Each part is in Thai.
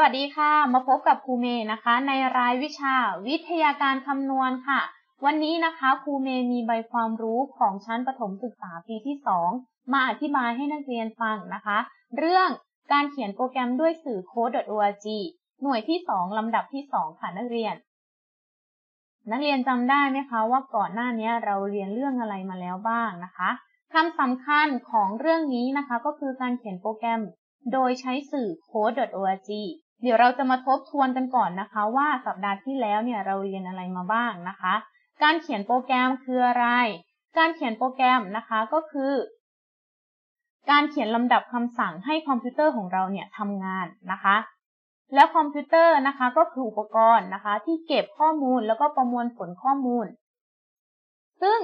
วัสดีค่ะ มาพบกับครูเมย์นะคะ ในรายวิชาวิทยาการคำนวณค่ะ วันนี้นะคะครูเมย์มีใบความรู้ของชั้นประถมศึกษาปีที่ 2 มาอธิบายให้นักเรียนฟังนะคะ เรื่องการเขียนโปรแกรมด้วยสื่อ code.org หน่วยที่ 2 ลำดับที่ 2 ค่ะนักเรียน นักเรียนจำได้ไหมคะว่าก่อนหน้านี้เราเรียนเรื่องอะไรมาแล้วบ้างนะคะคำสำคัญของเรื่องนี้นะคะก็คือการเขียนโปรแกรมโดยใช้สื่อ code.org เดี๋ยวเราจะมาทบทวนกันก่อนนะคะ ว่าสัปดาห์ที่แล้วเนี่ยเราเรียนอะไรมาบ้างนะคะ การเขียนโปรแกรมคืออะไร การเขียนโปรแกรมนะคะก็คือ การเขียนลำดับคำสั่งให้คอมพิวเตอร์ของเราเนี่ยทำงานนะคะ แล้วคอมพิวเตอร์นะคะก็คืออุปกรณ์นะคะ ที่เก็บข้อมูลแล้วก็ประมวลผลข้อมูล ซึ่ง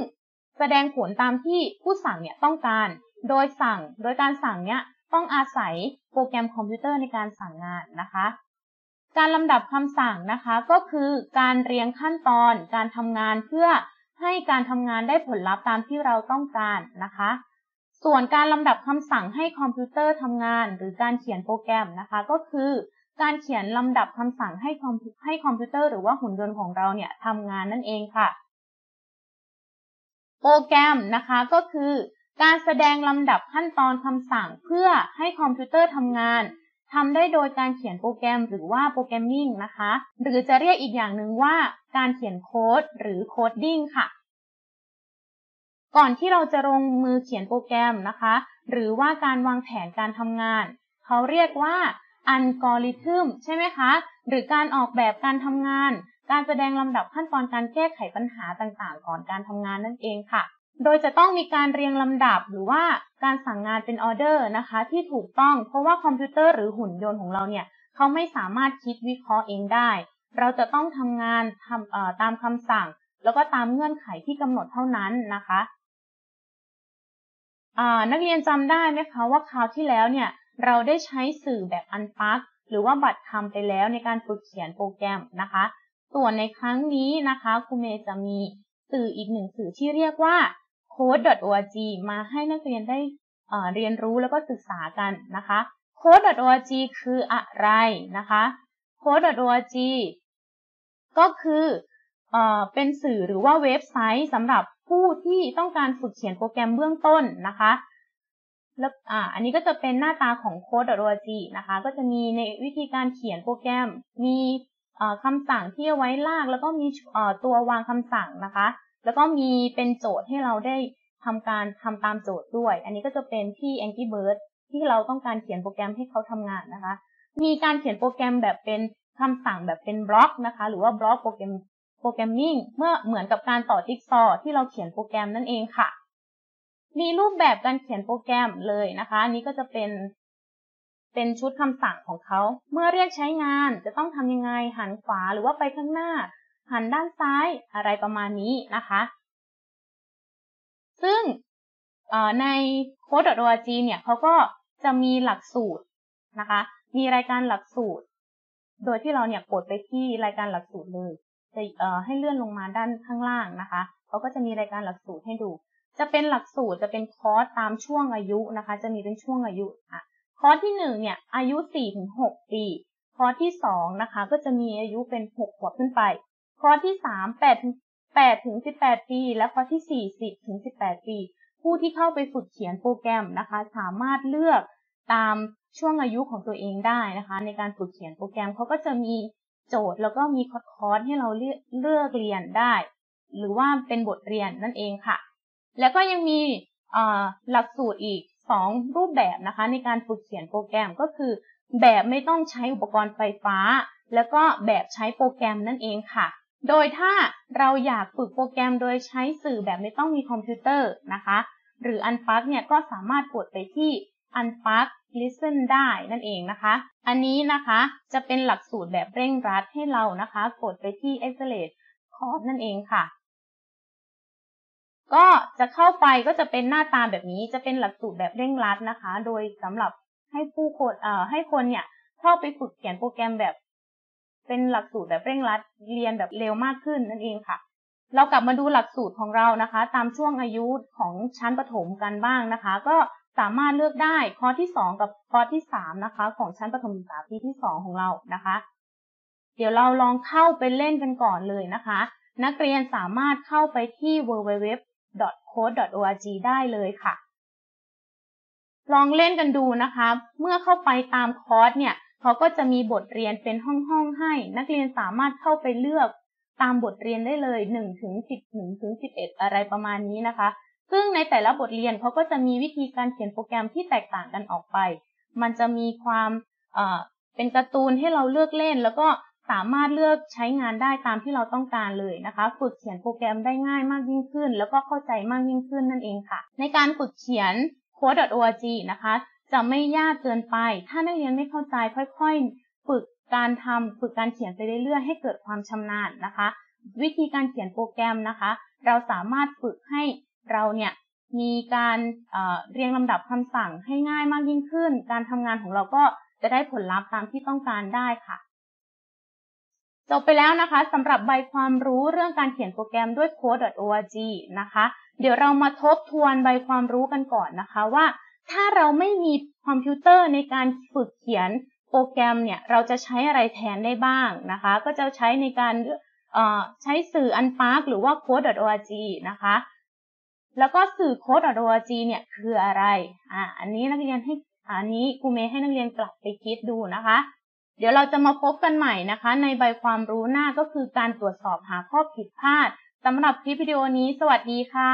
แสดงผลตามที่ผู้สั่งเนี่ยต้องการ โดยสั่ง โดยการสั่งเนี่ย ต้องอาศัยโปรแกรมคอมพิวเตอร์ในการสั่งงานนะคะ การลำดับคำสั่งนะคะก็คือการเรียงขั้นตอนการทำงานเพื่อให้การทำงานได้ผลลัพธ์ตามที่เราต้องการนะคะ ส่วนการลำดับคำสั่งให้คอมพิวเตอร์ทำงาน หรือการเขียนโปรแกรมนะคะก็คือการเขียนลำดับคำสั่งให้คอมให้คอมพิวเตอร์หรือว่าหุ่นยนต์ของเราเนี่ยทำงานนั่นเองค่ะ โปรแกรมนะคะก็คือ การแสดงลำดับขั้นตอนคำสั่งเพื่อให้คอมพิวเตอร์ทำงานทำได้โดยการเขียนโปรแกรมหรือว่า programming นะคะ หรือจะเรียกอีกอย่างหนึ่งว่าการเขียนโค้ดหรือ coding ค่ะ ก่อนที่เราจะลงมือเขียนโปรแกรมนะคะ หรือว่าการวางแผนการทำงาน เขาเรียกว่าอัลกอริทึมใช่ไหมคะ หรือการออกแบบการทำงาน การแสดงลำดับขั้นตอนการแก้ไขปัญหาต่างๆ ก่อนการทำงานนั่นเองค่ะ โดยจะต้องมีการเรียงลำดับหรือว่าการสั่งงานเป็นออเดอร์นะคะที่ถูกต้อง เพราะว่าคอมพิวเตอร์หรือหุ่นยนต์ของเราเนี่ยเขาไม่สามารถคิดวิเคราะห์เองได้ เราจะต้องทำงานทำตามคำสั่ง แล้วก็ตามเงื่อนไขที่กำหนดเท่านั้นนะคะนักเรียนจำได้ไหมคะว่าคราวที่แล้วเนี่ยเราได้ใช้สื่อแบบอันปักหรือว่าบัตรคำไปแล้วในการฝึกเขียนโปรแกรมนะคะ ส่วนในครั้งนี้นะคะครูเมย์จะมีสื่ออีกหนึ่งสื่อที่เรียกว่า code.org มาให้นักเรียนได้เรียนรู้แล้วก็ศึกษากันนะคะ code.org คืออะไรนะคะ code.org ก็คือเป็นสื่อหรือว่าเว็บไซต์สำหรับผู้ที่ต้องการฝึกเขียนโปรแกรมเบื้องต้นนะคะแล้วอ่าอันนี้ก็จะเป็นหน้าตาของ code.org นะคะ ก็จะมีในวิธีการเขียนโปรแกรม มีคำสั่งที่เอาไว้ลาก แล้วก็มีตัววางคำสั่งนะคะ แล้วก็มีเป็นโจทย์ให้เราได้ทำการทำตามโจทย์ด้วย อันนี้ก็จะเป็นที่ Angry Bird ที่เราต้องการเขียนโปรแกรมให้เขาทำงานนะคะ มีการเขียนโปรแกรมแบบเป็นคำสั่งแบบเป็นบล็อกนะคะ หรือว่า block program programming เมื่อเหมือนกับการต่อจิ๊กซอว์ที่เราเขียนโปรแกรมนั่นเองค่ะ มีรูปแบบการเขียนโปรแกรมเลยนะคะอันนี้ก็จะเป็นเป็นชุดคำสั่งของเขา เมื่อเรียกใช้งานจะต้องทำยังไงหันขวาหรือว่าไปข้างหน้า หันด้านซ้ายอะไรประมาณนี้นะคะ ซึ่งใน code.org เนี่ยเขาก็จะมีหลักสูตรนะคะ มีรายการหลักสูตร โดยที่เราเนี่ยกดไปที่รายการหลักสูตรเลยจะให้เลื่อนลงมาด้านข้างล่างนะคะเขาก็จะมีรายการหลักสูตรให้ดู จะเป็นหลักสูตรจะเป็นคอร์สตามช่วงอายุนะคะ จะมีเป็นช่วงอายุอะคอร์สที่หนึ่งเนี่ยอายุสี่ถึงหกปี คอร์สที่สองนะคะก็จะมีอายุเป็นหกขวบขึ้นไป คอร์สที่สามแปดถึงแปดถึงสิบแปดปี และคอร์สที่สี่สิบถึงสิบแปดปี ผู้ที่เข้าไปฝึกเขียนโปรแกรมนะคะ สามารถเลือกตามช่วงอายุของตัวเองได้นะคะ ในการฝึกเขียนโปรแกรมเขาก็จะมีโจทย์แล้วก็มีคอร์สให้เราเลือกเลือกเรียนได้ หรือว่าเป็นบทเรียนนั่นเองค่ะ แล้วก็ยังมีหลักสูตรอีกสองรูปแบบนะคะ ในการฝึกเขียนโปรแกรมก็คือ แบบไม่ต้องใช้อุปกรณ์ไฟฟ้า แล้วก็แบบใช้โปรแกรมนั่นเองค่ะ โดยถ้าเราอยากฝึกโปรแกรมโดยใช้สื่อแบบไม่ต้องมีคอมพิวเตอร์นะคะ หรือ Unplug เนี่ยก็สามารถกดไปที่ Unplug Listen ได้นั่นเองนะคะ อันนี้นะคะจะเป็นหลักสูตรแบบเร่งรัดให้เรานะคะ กดไปที่ Accelerate Course นั่นเองค่ะ ก็จะเข้าไปก็จะเป็นหน้าตาแบบนี้จะเป็นหลักสูตรแบบเร่งรัดนะคะ โดยสำหรับให้ผู้คนเอ่อให้คนเนี่ยเข้าไปฝึกเขียนโปรแกรมแบบ เป็นหลักสูตรแบบเร่งรัดเรียนแบบเร็วมากขึ้นนั่นเองค่ะ เรากลับมาดูหลักสูตรของเรานะคะ ตามช่วงอายุของชั้นประถมกันบ้างนะคะ ก็สามารถเลือกได้คอร์สที่ 2 กับคอร์สที่ 3 นะคะ ของชั้นประถมศึกษาปีที่ 2 ของเรานะคะ เดี๋ยวเราลองเข้าไปเล่นกันก่อนเลยนะคะ นักเรียนสามารถเข้าไปที่ www.code.org ได้เลยค่ะ ลองเล่นกันดูนะคะ เมื่อเข้าไปตามคอร์สเนี่ย เขาก็จะมีบทเรียนเป็นห้องๆให้ นักเรียนสามารถเข้าไปเลือกตามบทเรียนได้เลย1ถึง10 1ถึง11 อะไรประมาณนี้นะคะ ซึ่งในแต่ละบทเรียนเขาก็จะมีวิธีการเขียนโปรแกรมที่แตกต่างกันออกไป มันจะมีความเป็นการ์ตูนให้เราเลือกเล่น แล้วก็สามารถเลือกใช้งานได้ตามที่เราต้องการเลยนะคะ ฝึกเขียนโปรแกรมได้ง่ายมากยิ่งขึ้น แล้วก็เข้าใจมากยิ่งขึ้นนั่นเองค่ะ ในการฝึกเขียน code.org นะคะ จะไม่ยากเกินไป ถ้านักเรียนไม่เข้าใจค่อยๆ ฝึกการทำฝึกการเขียนไปเรื่อยๆ ให้เกิดความชำนาญนะคะ วิธีการเขียนโปรแกรมนะคะ เราสามารถฝึกให้เราเนี่ยมีการเเรียงลำดับคำสั่งให้ง่ายมากยิ่งขึ้น การทำงานของเราก็จะได้ผลลัพธ์ตามที่ต้องการได้ค่ะ จบไปแล้วนะคะสำหรับใบความรู้เรื่องการเขียนโปรแกรมด้วย code.org นะคะ เดี๋ยวเรามาทบทวนใบความรู้กันก่อนนะคะว่า ถ้าเราไม่มีคอมพิวเตอร์ในการฝึกเขียนโปรแกรมเนี่ย เราจะใช้อะไรแทนได้บ้างนะคะ ก็จะใช้ในการใช้สื่อ Unpark หรือว่า code.org นะคะ แล้วก็สื่อ code.org เนี่ยคืออะไร อ่า อันนี้นักเรียนให้ อันนี้ครูเมย์ให้นักเรียนกลับไปคิดดูนะคะ เดี๋ยวเราจะมาพบกันใหม่นะคะ ในใบความรู้หน้าก็คือการตรวจสอบหาข้อผิดพลาดสำหรับคลิปวิดีโอนี้ สวัสดีค่ะ